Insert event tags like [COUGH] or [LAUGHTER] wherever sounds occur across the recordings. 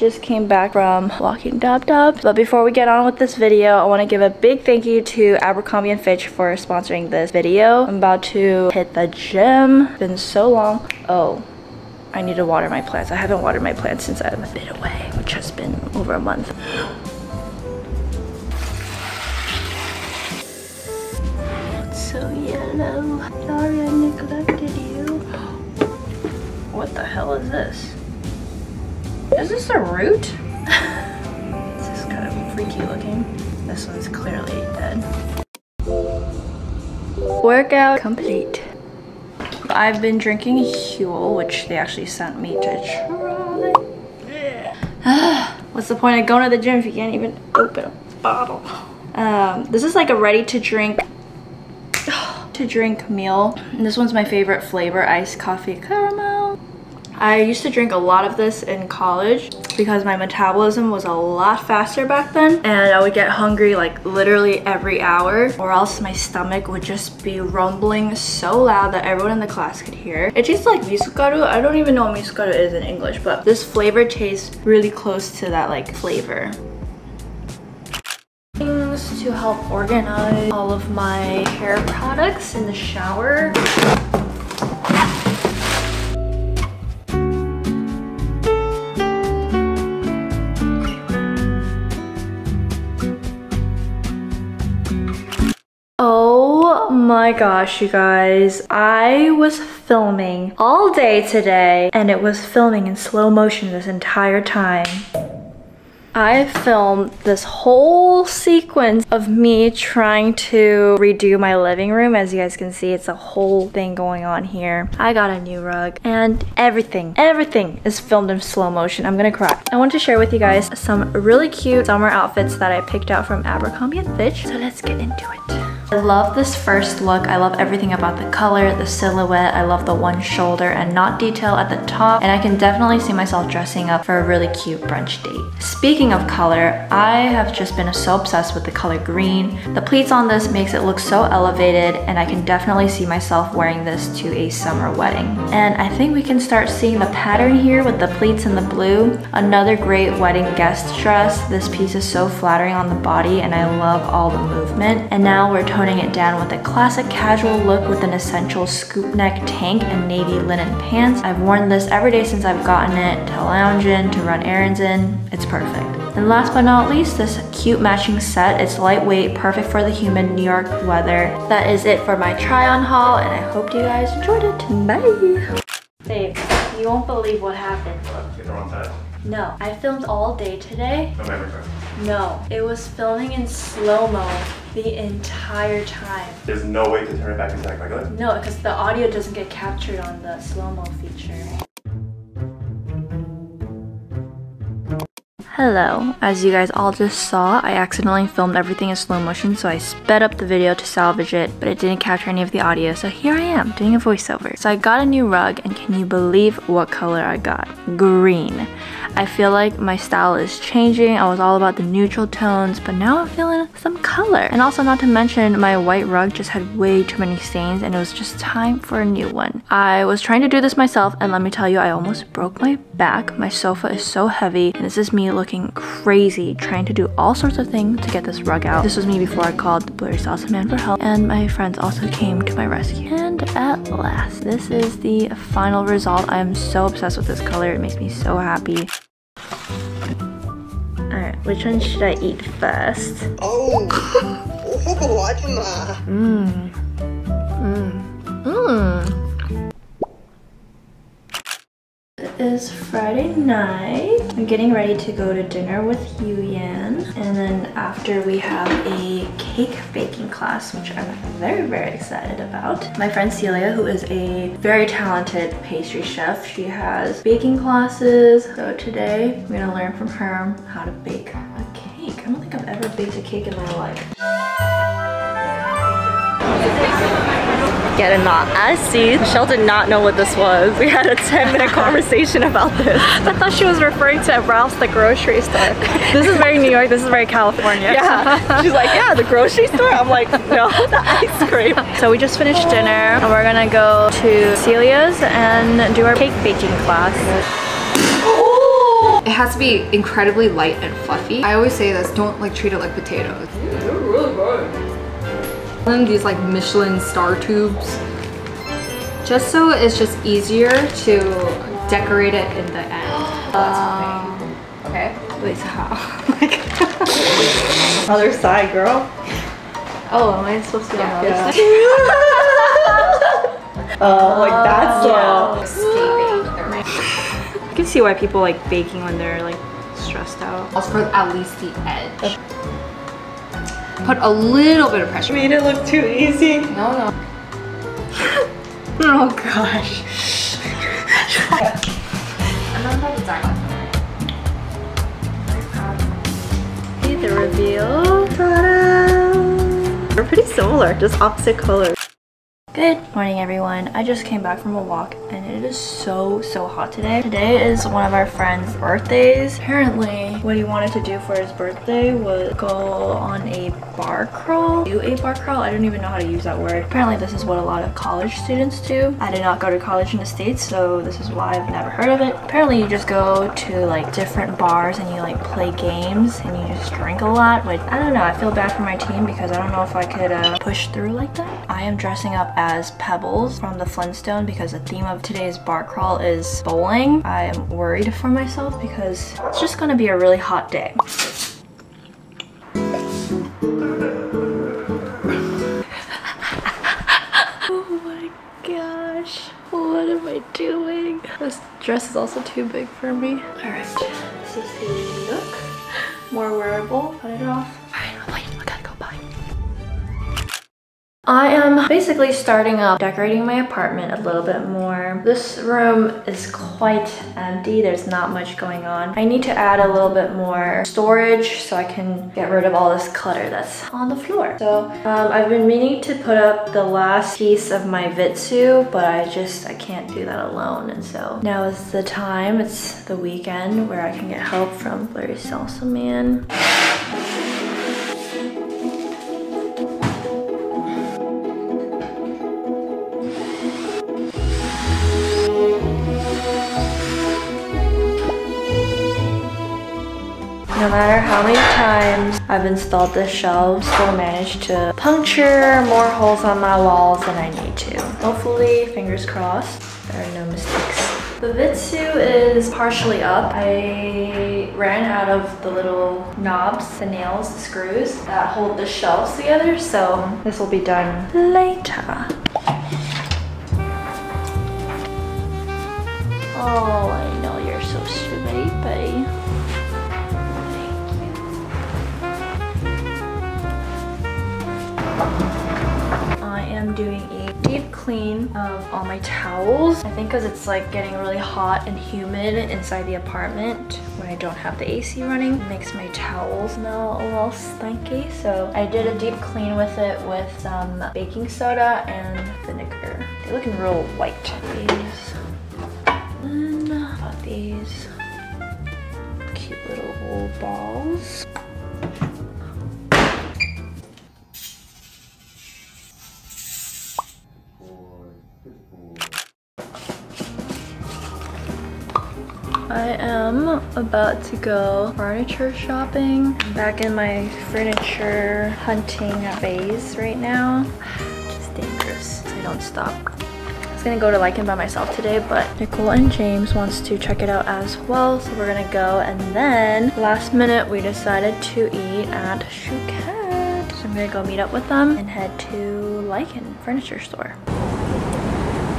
Just came back from walking Dub Dub. But before we get on with this video, I want to give a big thank you to Abercrombie & Fitch for sponsoring this video. I'm about to hit the gym. It's been so long. Oh, I need to water my plants. I haven't watered my plants since I've been away, which has been over a month. It's so yellow. Sorry I neglected you. What the hell is this? Is this a root? [LAUGHS] this is kind of freaky looking. This one's clearly dead. Workout complete. I've been drinking Huel, which they actually sent me to try. [SIGHS] What's the point of going to the gym if you can't even open a bottle? Um, this is like a ready to drink [SIGHS] to drink meal. And this one's my favorite flavor, iced coffee caramel. I used to drink a lot of this in college because my metabolism was a lot faster back then and I would get hungry like literally every hour or else my stomach would just be rumbling so loud that everyone in the class could hear. It tastes like misukaru. I don't even know what misukaru is in English but this flavor tastes really close to that like flavor Things to help organize all of my hair products in the shower. My gosh, you guys. I was filming all day today and it was filming in slow motion this entire time. I filmed this whole sequence of me trying to redo my living room. As you guys can see, it's a whole thing going on here. I got a new rug and everything, everything is filmed in slow motion. I'm gonna cry. I want to share with you guys some really cute summer outfits that I picked out from Abercrombie & Fitch. So let's get into it. I love this first look. I love everything about the color, the silhouette. I love the one shoulder and knot detail at the top. And I can definitely see myself dressing up for a really cute brunch date. Speaking of color, I have just been so obsessed with the color green. The pleats on this makes it look so elevated and I can definitely see myself wearing this to a summer wedding. And I think we can start seeing the pattern here with the pleats in the blue. Another great wedding guest dress. This piece is so flattering on the body and I love all the movement. And now we're toning it down with a classic casual look with an essential scoop neck tank and navy linen pants. I've worn this every day since I've gotten it to lounge in, to run errands in. It's perfect. And last but not least, this cute matching set. It's lightweight, perfect for the humid New York weather. That is it for my try on haul and I hope you guys enjoyed it. Bye! Babe, you won't believe what happened. Get the wrong side. No, I filmed all day today. No. No, it was filming in slow-mo the entire time. There's no way to turn it back into like regular. No, because the audio doesn't get captured on the slow-mo feature. Hello, as you guys all just saw, I accidentally filmed everything in slow motion so I sped up the video to salvage it, but it didn't capture any of the audio, so here I am doing a voiceover. So I got a new rug and can you believe what color I got? Green. I feel like my style is changing. I was all about the neutral tones, but now I'm feeling some color. And also not to mention, my white rug just had way too many stains and it was just time for a new one. I was trying to do this myself and let me tell you, I almost broke my back. My sofa is so heavy and this is me looking crazy trying to do all sorts of things to get this rug out. This was me before I called the Blurry Salsa Man for help and my friends also came to my rescue. And at last, this is the final result. I am so obsessed with this color. It makes me so happy. Which one should I eat first? Oh, ma? Mmm. Mmm. Mmm. Is Friday night. I'm getting ready to go to dinner with Yuyan. And then after we have a cake baking class, which I'm very, very excited about. My friend Celia, who is a very talented pastry chef, she has baking classes. So today, I'm gonna learn from her how to bake a cake. I don't think I've ever baked a cake in my life. Get a knot. I see. Michelle did not know what this was. We had a 10 minute [LAUGHS] conversation about this. [LAUGHS] I thought she was referring to Ralph's the grocery store. This is very New York, this is very California. Yeah. [LAUGHS] She's like, yeah, the grocery store? I'm like, no, the ice cream. So we just finished dinner and we're gonna go to Celia's and do our cake baking class. It has to be incredibly light and fluffy. I always say this, don't like treat it like potatoes. These like Michelin star tubes. Just so it's just easier to decorate it in the end. [GASPS] Um, okay. Wait, so how? [LAUGHS] Other side, girl. oh, am I supposed to be on the Yeah. other side? [LAUGHS] Oh, like that's Yeah. slow. Escaping. You can see why people like baking when they're like stressed out. Also for at least the edge. Put a little bit of pressure. Made it look too easy. No, no. [LAUGHS] Oh gosh. See the reveal. Ta-da! We're pretty similar, just opposite colors. Good morning everyone. I just came back from a walk and it is so so hot today. Today is one of our friends' birthdays. Apparently what he wanted to do for his birthday was go on a bar crawl. Do a bar crawl? I don't even know how to use that word. Apparently this is what a lot of college students do. I did not go to college in the States so this is why I've never heard of it. Apparently you just go to like different bars and you like play games and you just drink a lot. But I don't know. I feel bad for my team because I don't know if I could uh, push through like that. I am dressing up as Pebbles from the Flintstone because the theme of today's bar crawl is bowling. I am worried for myself because it's just gonna be a really hot day. [LAUGHS] oh my gosh, what am I doing? This dress is also too big for me. All right, this is the look. More wearable, put it off. I am basically starting up decorating my apartment a little bit more. This room is quite empty. There's not much going on. I need to add a little bit more storage so I can get rid of all this clutter that's on the floor. So um, I've been meaning to put up the last piece of my Vitsoe, but I just, I can't do that alone. And so now is the time. It's the weekend where I can get help from Blurry Salsa Man. Matter how many times I've installed this shelf, still manage to puncture more holes on my walls than I need to. Hopefully, fingers crossed, there are no mistakes. The Vitsoe is partially up. I ran out of the little knobs, the nails, the screws that hold the shelves together, so this will be done later. My towels. I think because it's like getting really hot and humid inside the apartment when I don't have the AC running. It makes my towels smell a little stinky. So I did a deep clean with it with some baking soda and vinegar. They're looking real white. These. Got these cute little balls. I am about to go furniture shopping. I'm back in my furniture hunting phase right now. [SIGHS] It's dangerous. I don't stop. I was gonna go to Lichen by myself today, but Nicole and James wants to check it out as well, so we're gonna go. And then last minute, we decided to eat at Chouquette. So I'm gonna go meet up with them and head to Lichen Furniture Store.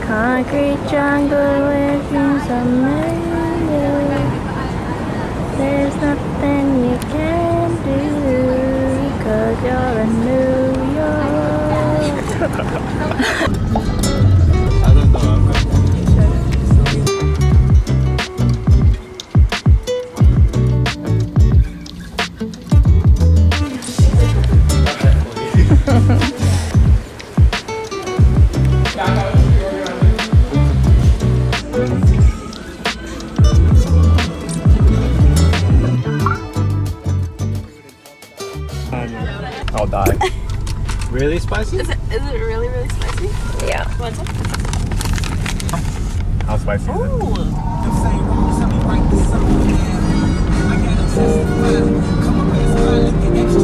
Concrete jungle where dreams are. I'll die. [LAUGHS] Really spicy? Is it really, really spicy? Yeah. Want some? How spicy is it? Ooh.